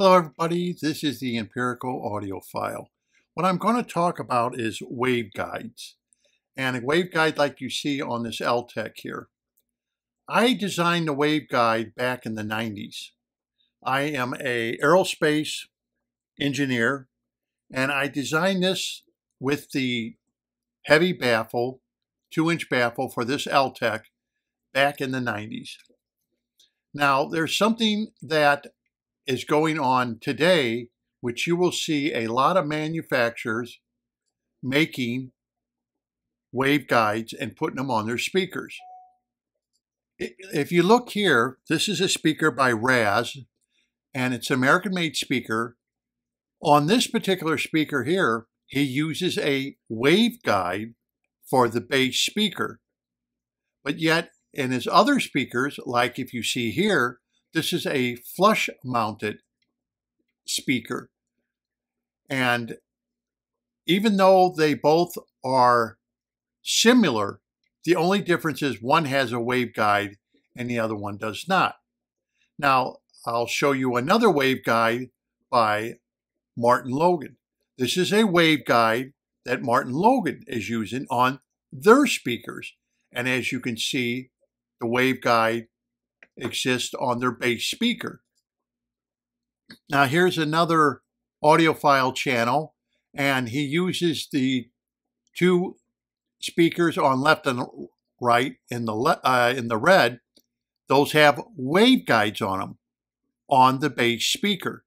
Hello everybody, this is the Empirical Audiophile. What I'm going to talk about is waveguides. And a waveguide like you see on this Altec here. I designed the waveguide back in the 90s. I am a aerospace engineer and I designed this with the heavy baffle, two inch baffle for this Altec back in the 90s. Now there's something that is going on today, which you will see a lot of manufacturers making waveguides and putting them on their speakers. If you look here, this is a speaker by Raz, and it's an American-made speaker. On this particular speaker here, he uses a waveguide for the bass speaker. But yet, in his other speakers, like if you see here, this is a flush mounted speaker. And even though they both are similar, the only difference is one has a waveguide and the other one does not. Now, I'll show you another waveguide by Martin Logan. This is a waveguide that Martin Logan is using on their speakers. And as you can see, the waveguide exists on their bass speaker. Now here's another audiophile channel, and he uses the two speakers on left and right in the uh, in the red. Those have waveguides on them on the bass speaker.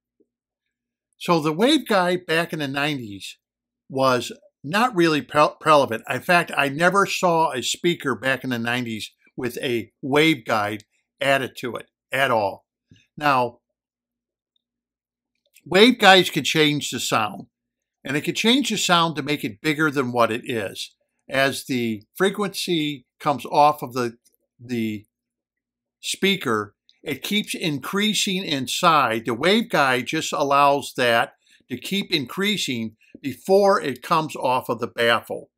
So the waveguide back in the 90s was not really pre relevant. In fact, I never saw a speaker back in the 90s with a waveguide added to it at all. Now, waveguides can change the sound, and it can change the sound to make it bigger than what it is. As the frequency comes off of the, the speaker, it keeps increasing inside. The waveguide just allows that to keep increasing before it comes off of the baffle.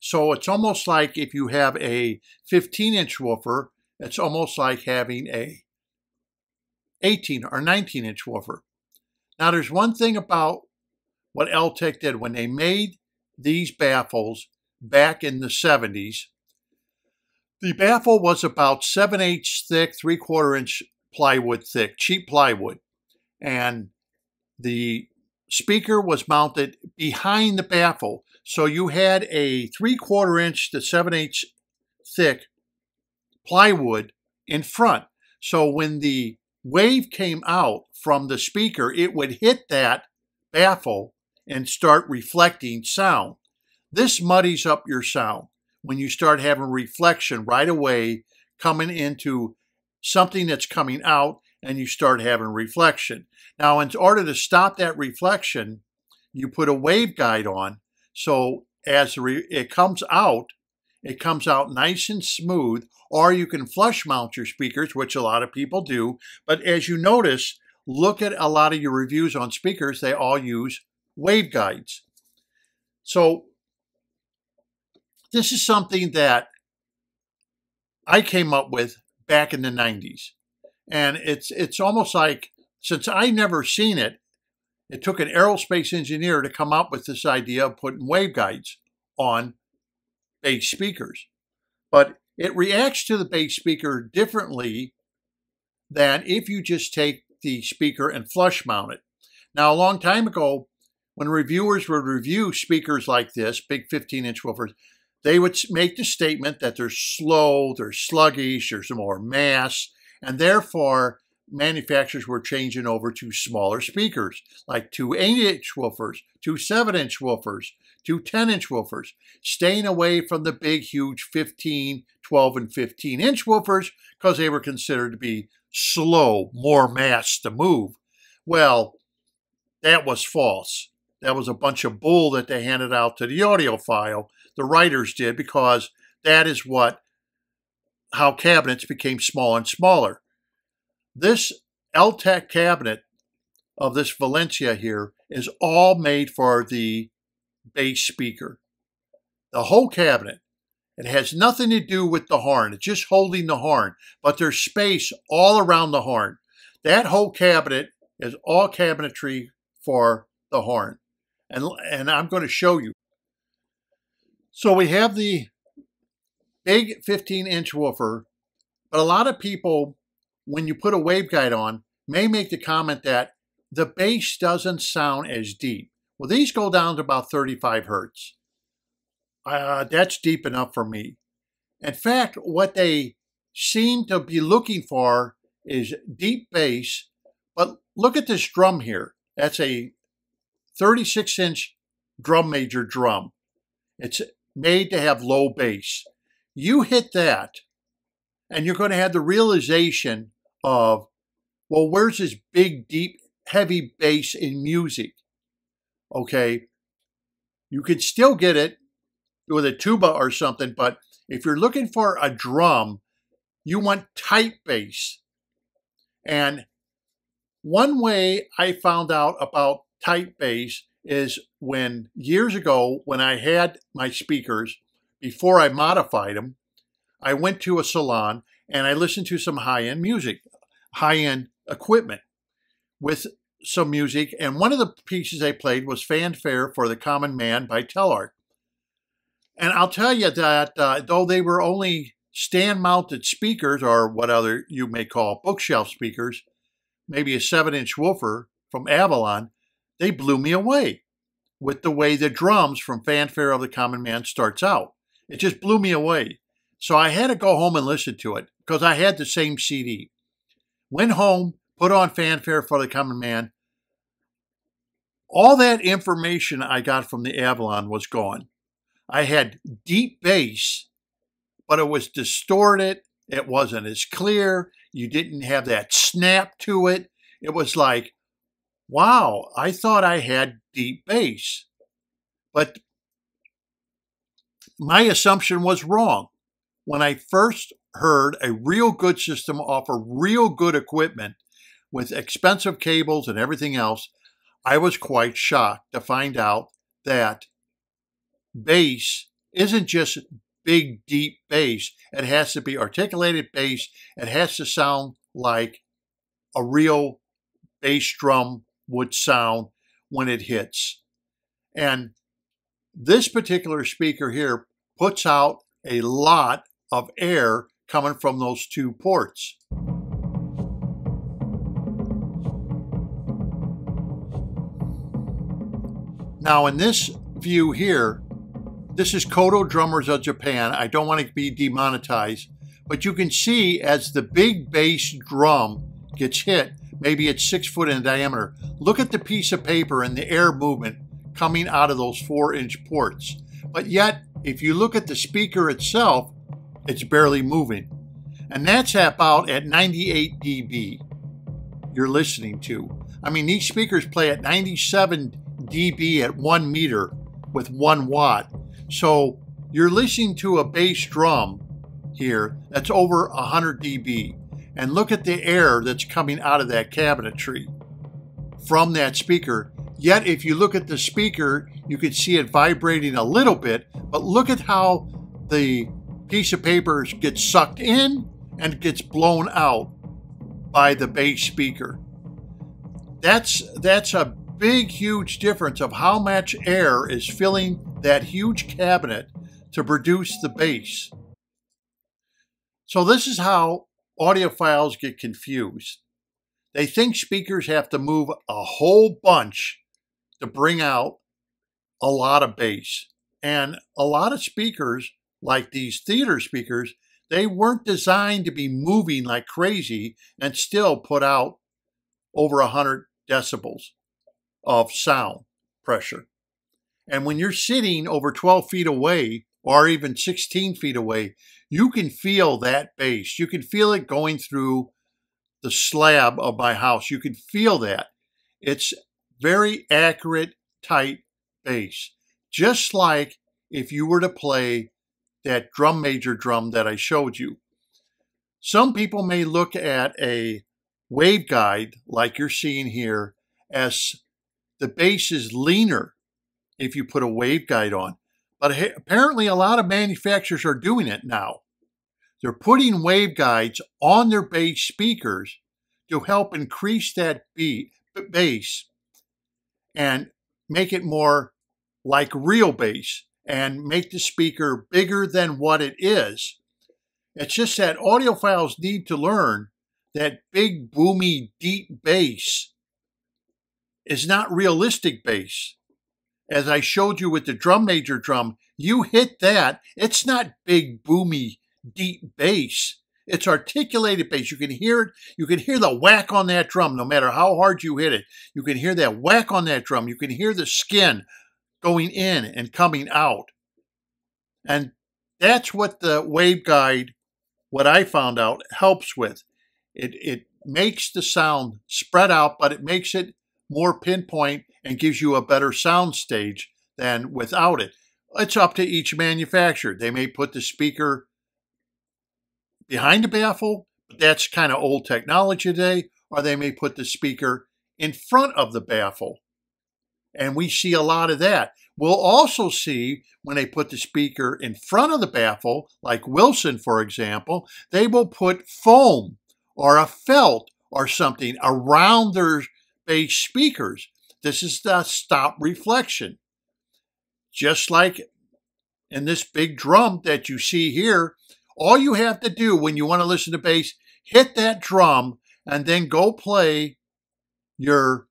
So it's almost like if you have a 15 inch woofer it's almost like having a 18 or 19 inch woofer. Now there's one thing about what Altec did when they made these baffles back in the 70s. The baffle was about 7 eighths thick, 3 quarter inch plywood thick, cheap plywood. And the speaker was mounted behind the baffle. So you had a 3 quarter inch to 7 8 thick plywood in front. So when the wave came out from the speaker, it would hit that baffle and start reflecting sound. This muddies up your sound when you start having reflection right away coming into something that's coming out and you start having reflection. Now, in order to stop that reflection, you put a waveguide on. So as it comes out, it comes out nice and smooth, or you can flush mount your speakers, which a lot of people do. But as you notice, look at a lot of your reviews on speakers, they all use waveguides. So this is something that I came up with back in the 90s. And it's it's almost like since I never seen it, it took an aerospace engineer to come up with this idea of putting waveguides on bass speakers. But it reacts to the bass speaker differently than if you just take the speaker and flush mount it. Now, a long time ago, when reviewers would review speakers like this, big 15 inch woofers, they would make the statement that they're slow, they're sluggish, there's more mass, and therefore manufacturers were changing over to smaller speakers, like two 8-inch woofers, two 7-inch woofers, two 10-inch woofers, staying away from the big, huge 15, 12, and 15-inch woofers because they were considered to be slow, more mass to move. Well, that was false. That was a bunch of bull that they handed out to the audiophile. The writers did because that is what how cabinets became small and smaller. This Altec cabinet of this Valencia here is all made for the bass speaker. The whole cabinet. It has nothing to do with the horn. It's just holding the horn. But there's space all around the horn. That whole cabinet is all cabinetry for the horn. And, and I'm going to show you. So we have the big 15 inch woofer, but a lot of people, when you put a waveguide on, may make the comment that the bass doesn't sound as deep. Well, these go down to about 35 hertz. Uh, that's deep enough for me. In fact, what they seem to be looking for is deep bass. But look at this drum here. That's a 36 inch drum major drum. It's made to have low bass. You hit that, and you're going to have the realization of, well, where's this big, deep, heavy bass in music? Okay. You can still get it with a tuba or something, but if you're looking for a drum, you want tight bass. And one way I found out about tight bass is when years ago, when I had my speakers, before I modified them, I went to a salon and I listened to some high end music, high end equipment with some music. And one of the pieces they played was Fanfare for the Common Man by Telarc. And I'll tell you that uh, though they were only stand mounted speakers, or what other you may call bookshelf speakers, maybe a seven inch woofer from Avalon, they blew me away with the way the drums from Fanfare of the Common Man starts out. It just blew me away. So I had to go home and listen to it because I had the same CD. Went home, put on Fanfare for the Common Man. All that information I got from the Avalon was gone. I had deep bass, but it was distorted. It wasn't as clear. You didn't have that snap to it. It was like, wow, I thought I had deep bass. But my assumption was wrong. When I first heard a real good system offer real good equipment with expensive cables and everything else, I was quite shocked to find out that bass isn't just big, deep bass. It has to be articulated bass. It has to sound like a real bass drum would sound when it hits. And this particular speaker here puts out a lot of air coming from those two ports. Now in this view here, this is Kodo Drummers of Japan. I don't want to be demonetized, but you can see as the big bass drum gets hit, maybe it's six foot in diameter. Look at the piece of paper and the air movement coming out of those four inch ports. But yet, if you look at the speaker itself, it's barely moving. And that's about at 98 dB you're listening to. I mean, these speakers play at 97 dB at one meter with one watt. So you're listening to a bass drum here that's over 100 dB. And look at the air that's coming out of that cabinetry from that speaker. Yet, if you look at the speaker, you can see it vibrating a little bit, but look at how the piece of paper gets sucked in and gets blown out by the bass speaker. That's that's a big huge difference of how much air is filling that huge cabinet to produce the bass. So this is how audiophiles get confused. They think speakers have to move a whole bunch to bring out a lot of bass. And a lot of speakers, like these theater speakers, they weren't designed to be moving like crazy and still put out over 100 decibels of sound pressure. And when you're sitting over 12 feet away or even 16 feet away, you can feel that bass. You can feel it going through the slab of my house. You can feel that. It's very accurate, tight bass. Just like if you were to play that drum major drum that I showed you. Some people may look at a waveguide like you're seeing here as the bass is leaner if you put a waveguide on. But apparently, a lot of manufacturers are doing it now. They're putting waveguides on their bass speakers to help increase that beat bass and make it more like real bass and make the speaker bigger than what it is. It's just that audiophiles need to learn that big, boomy, deep bass is not realistic bass. As I showed you with the drum major drum, you hit that, it's not big, boomy, deep bass. It's articulated bass. You can hear it. You can hear the whack on that drum no matter how hard you hit it. You can hear that whack on that drum. You can hear the skin going in and coming out. And that's what the waveguide, what I found out, helps with. It, it makes the sound spread out, but it makes it more pinpoint and gives you a better sound stage than without it. It's up to each manufacturer. They may put the speaker behind the baffle, but that's kind of old technology today, or they may put the speaker in front of the baffle. And we see a lot of that. We'll also see when they put the speaker in front of the baffle, like Wilson, for example, they will put foam or a felt or something around their bass speakers. This is the stop reflection. Just like in this big drum that you see here, all you have to do when you want to listen to bass, hit that drum and then go play your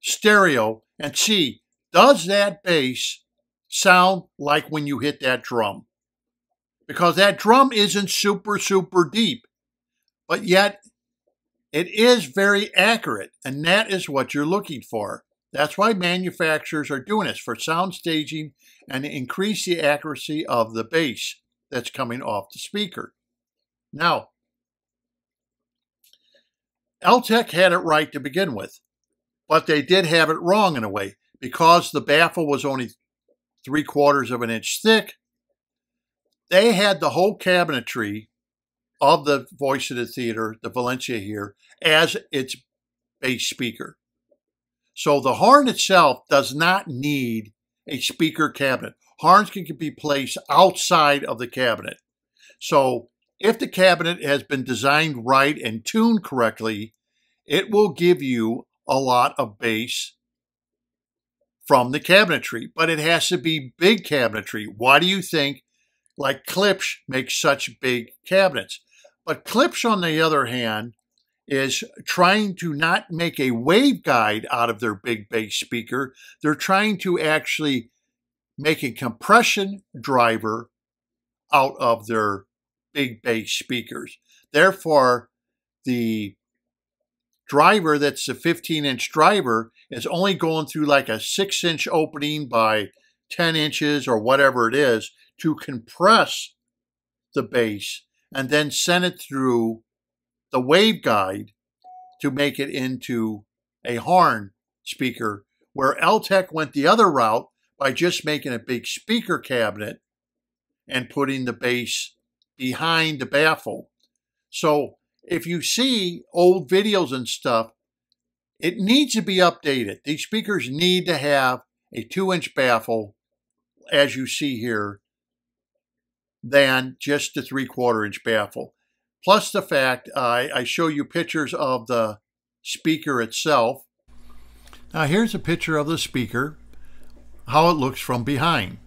stereo and see does that bass sound like when you hit that drum? Because that drum isn't super, super deep, but yet it is very accurate, and that is what you're looking for. That's why manufacturers are doing this for sound staging and increase the accuracy of the bass that's coming off the speaker. Now, Altec had it right to begin with, but they did have it wrong in a way because the baffle was only three quarters of an inch thick. They had the whole cabinetry of the Voice of the Theater, the Valencia here, as its bass speaker. So the horn itself does not need a speaker cabinet. Horns can be placed outside of the cabinet. So if the cabinet has been designed right and tuned correctly, it will give you a lot of bass from the cabinetry, but it has to be big cabinetry. Why do you think like Klipsch makes such big cabinets? But Klipsch, on the other hand, is trying to not make a waveguide out of their big bass speaker. They're trying to actually make a compression driver out of their big bass speakers. Therefore, the driver that's a 15 inch driver is only going through like a six inch opening by 10 inches or whatever it is to compress the bass and then sent it through the waveguide to make it into a horn speaker, where Altec went the other route by just making a big speaker cabinet and putting the bass behind the baffle. So if you see old videos and stuff, it needs to be updated. These speakers need to have a two inch baffle, as you see here, than just a three quarter inch baffle. Plus the fact I, I show you pictures of the speaker itself. Now here's a picture of the speaker, how it looks from behind.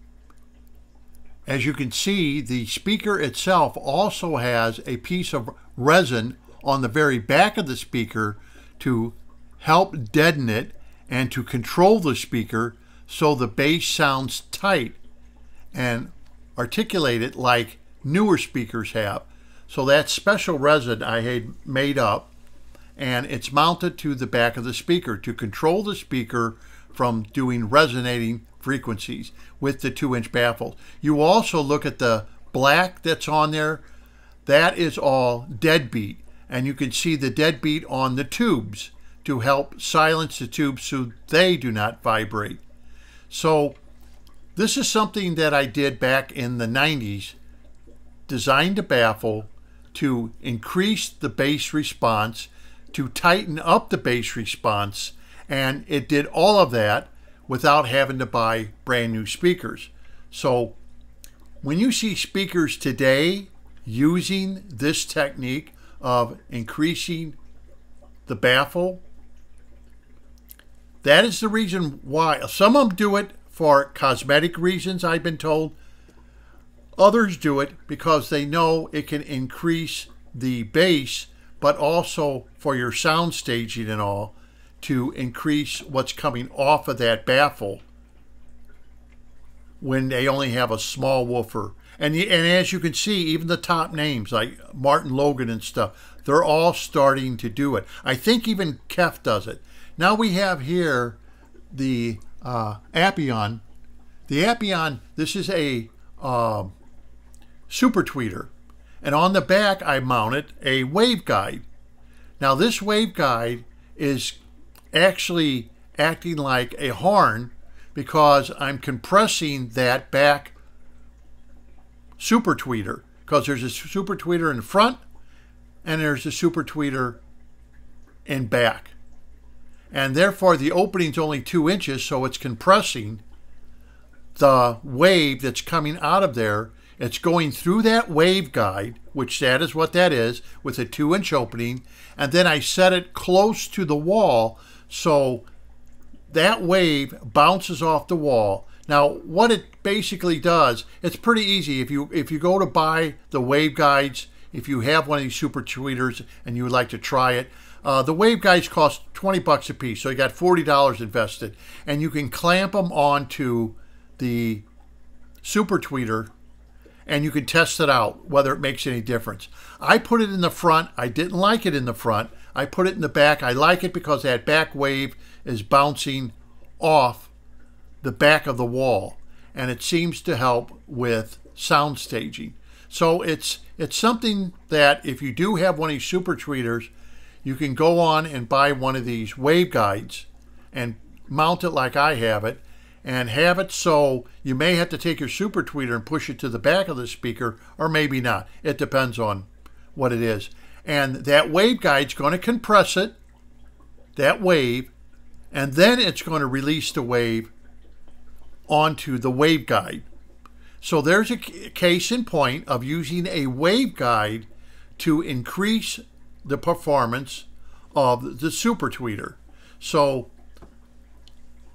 As you can see, the speaker itself also has a piece of resin on the very back of the speaker to help deaden it and to control the speaker so the bass sounds tight and articulate it like newer speakers have. So that special resin I had made up and it's mounted to the back of the speaker to control the speaker from doing resonating frequencies with the two inch baffle. You also look at the black that's on there. That is all deadbeat. And you can see the deadbeat on the tubes to help silence the tubes so they do not vibrate. So this is something that I did back in the 90s, designed a baffle to increase the bass response, to tighten up the bass response, and it did all of that without having to buy brand new speakers. So when you see speakers today using this technique of increasing the baffle that is the reason why. Some of them do it for cosmetic reasons, I've been told. Others do it because they know it can increase the bass, but also for your sound staging and all to increase what's coming off of that baffle when they only have a small woofer. And, and as you can see, even the top names like Martin Logan and stuff, they're all starting to do it. I think even Kef does it. Now we have here the uh, Aperion. The Aperion, this is a uh, super tweeter. And on the back, I mounted a waveguide. Now, this waveguide is actually acting like a horn because I'm compressing that back super tweeter because there's a super tweeter in front and there's a super tweeter in back. And therefore the opening's only two inches, so it's compressing the wave that's coming out of there. It's going through that waveguide, which that is what that is, with a two inch opening. And then I set it close to the wall so that wave bounces off the wall. Now, what it basically does, it's pretty easy. If you if you go to buy the waveguides, if you have one of these super tweeters and you would like to try it, uh, the waveguides cost 20 bucks a piece, so you got $40 invested, and you can clamp them onto the super tweeter and you can test it out whether it makes any difference. I put it in the front. I didn't like it in the front. I put it in the back. I like it because that back wave is bouncing off the back of the wall and it seems to help with sound staging. So it's it's something that if you do have one of these super tweeters, you can go on and buy one of these waveguides and mount it like I have it and have it so you may have to take your super tweeter and push it to the back of the speaker or maybe not. It depends on what it is. And that waveguide's going to compress it, that wave, and then it's going to release the wave onto the waveguide. So there's a case in point of using a waveguide to increase the performance of the super tweeter. So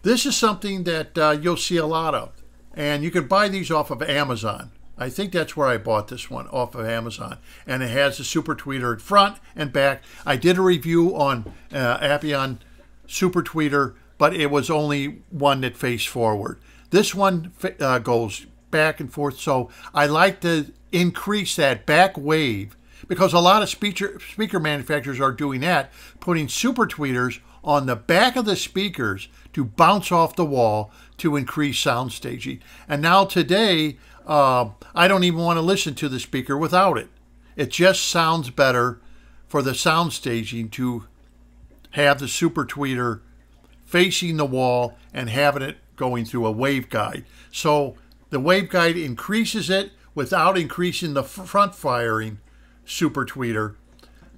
this is something that uh, you'll see a lot of. And you can buy these off of Amazon. I think that's where I bought this one off of Amazon. And it has the super tweeter front and back. I did a review on uh, Aperion super tweeter, but it was only one that faced forward. This one uh, goes back and forth. So I like to increase that back wave because a lot of speaker, speaker manufacturers are doing that, putting super tweeters on the back of the speakers to bounce off the wall to increase sound staging. And now today, uh, I don't even want to listen to the speaker without it. It just sounds better for the sound staging to have the super tweeter facing the wall and having it going through a waveguide. So the waveguide increases it without increasing the front firing super tweeter.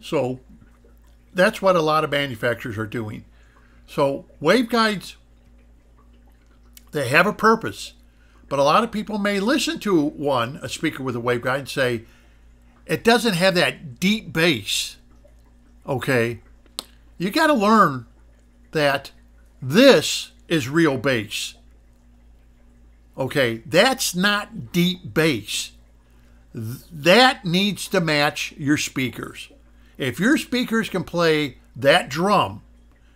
So that's what a lot of manufacturers are doing. So waveguides, they have a purpose. But a lot of people may listen to one, a speaker with a waveguide, and say, it doesn't have that deep bass. Okay. You got to learn that this is real bass. Okay. That's not deep bass. That needs to match your speakers. If your speakers can play that drum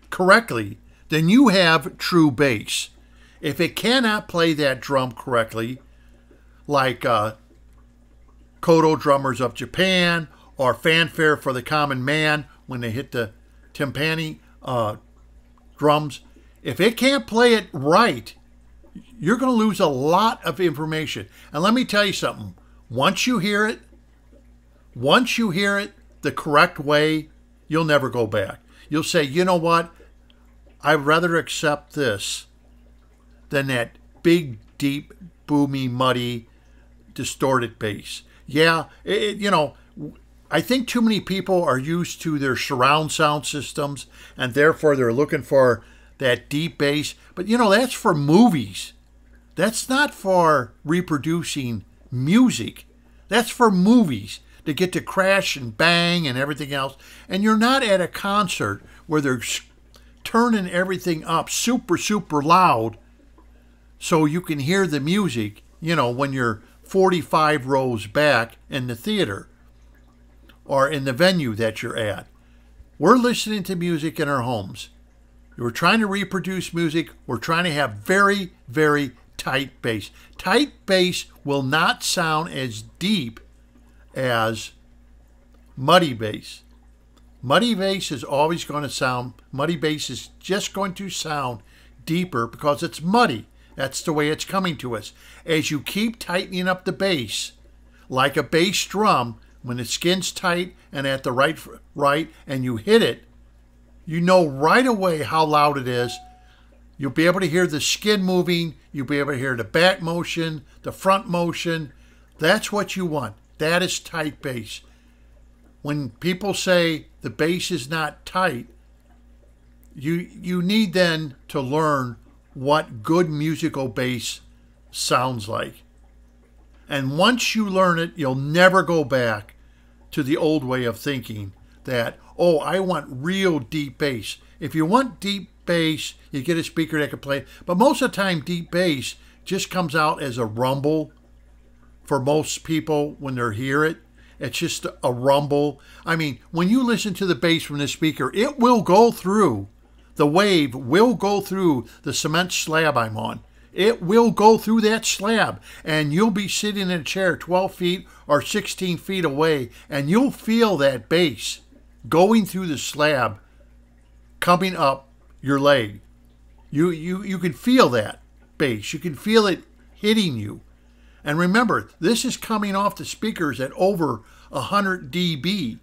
correctly, then you have true bass. If it cannot play that drum correctly, like uh, Kodo drummers of Japan or fanfare for the common man when they hit the timpani uh, drums, if it can't play it right, you're going to lose a lot of information. And let me tell you something. Once you hear it, once you hear it the correct way, you'll never go back. You'll say, you know what? I'd rather accept this than that big, deep, boomy, muddy, distorted bass. Yeah, it, you know, I think too many people are used to their surround sound systems and therefore they're looking for that deep bass. But you know, that's for movies. That's not for reproducing music. That's for movies to get to crash and bang and everything else. And you're not at a concert where they're turning everything up super, super loud so you can hear the music, you know, when you're 45 rows back in the theater or in the venue that you're at. We're listening to music in our homes. We're trying to reproduce music. We're trying to have very, very tight bass. Tight bass will not sound as deep as muddy bass. Muddy bass is always going to sound, muddy bass is just going to sound deeper because it's muddy. That's the way it's coming to us. As you keep tightening up the bass, like a bass drum, when the skin's tight and at the right right and you hit it, you know right away how loud it is. You'll be able to hear the skin moving, you'll be able to hear the back motion, the front motion. That's what you want. That is tight bass. When people say the bass is not tight, you you need then to learn what good musical bass sounds like. And once you learn it, you'll never go back to the old way of thinking that, oh, I want real deep bass. If you want deep bass, you get a speaker that can play. But most of the time, deep bass just comes out as a rumble for most people when they hear it. It's just a rumble. I mean, when you listen to the bass from the speaker, it will go through. The wave will go through the cement slab I'm on. It will go through that slab, and you'll be sitting in a chair 12 feet or 16 feet away, and you'll feel that bass going through the slab coming up your leg. You, you, you can feel that bass. You can feel it hitting you. And remember, this is coming off the speakers at over 100 dB.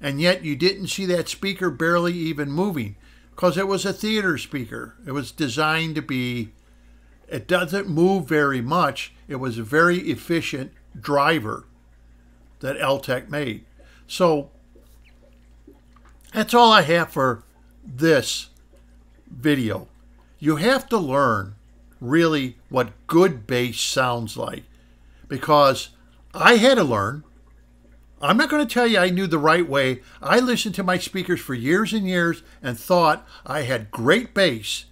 And yet you didn't see that speaker barely even moving because it was a theater speaker. It was designed to be, it doesn't move very much. It was a very efficient driver that Altec made. So that's all I have for this video. You have to learn really what good bass sounds like because I had to learn. I'm not going to tell you I knew the right way. I listened to my speakers for years and years and thought I had great bass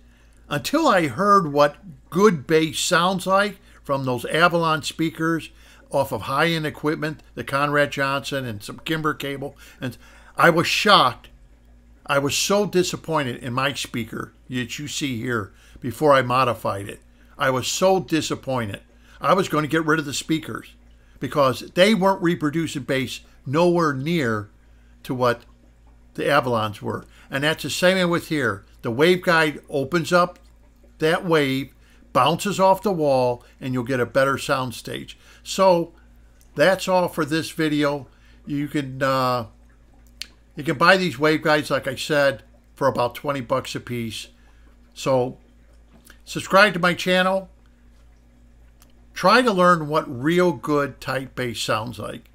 until I heard what good bass sounds like from those Avalon speakers off of high-end equipment, the Conrad Johnson and some Kimber cable, and I was shocked. I was so disappointed in my speaker that you see here before I modified it. I was so disappointed. I was going to get rid of the speakers because they weren't reproducing bass nowhere near to what the Avalons were. And that's the same with here. The waveguide opens up that wave, bounces off the wall, and you'll get a better sound stage. So that's all for this video. You can uh, you can buy these waveguides, like I said, for about 20 bucks a piece. So subscribe to my channel. Try to learn what real good tight bass sounds like,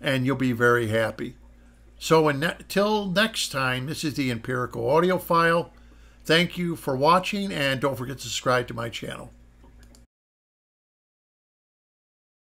and you'll be very happy. So until next time, this is the Empirical Audiophile. Thank you for watching, and don't forget to subscribe to my channel.